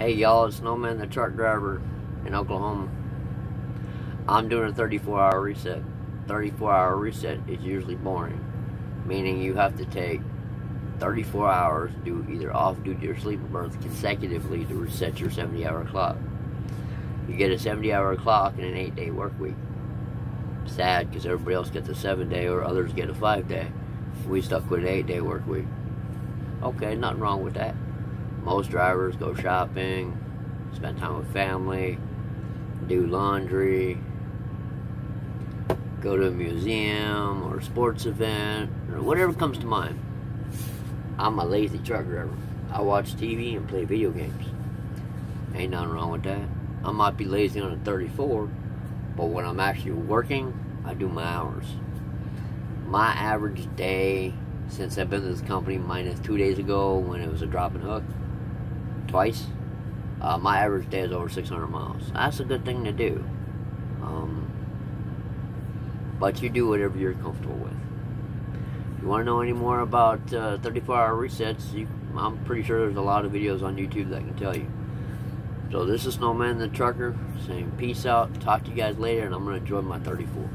Hey y'all, it's Snowman the truck driver in Oklahoma. I'm doing a 34 hour reset. 34 hour reset is usually boring, meaning you have to take 34 hours, do either off duty or sleep berth consecutively to reset your 70 hour clock. You get a 70 hour clock in an 8 day work week. Sad because everybody else gets a 7 day or others get a 5 day. We stuck with an 8 day work week. Okay, nothing wrong with that. Most drivers go shopping, spend time with family, do laundry, go to a museum or a sports event, or whatever comes to mind. I'm a lazy truck driver. I watch TV and play video games. Ain't nothing wrong with that. I might be lazy on a 34, but when I'm actually working, I do my hours. My average day since I've been to this company, minus two days ago when it was a drop and hook, twice. Uh, my average day is over 600 miles. That's a good thing to do. Um, but you do whatever you're comfortable with. If you want to know any more about uh, 34 hour resets, you, I'm pretty sure there's a lot of videos on YouTube that can tell you. So this is Snowman the Trucker saying peace out. Talk to you guys later, and I'm going to enjoy my 34.